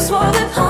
swore that I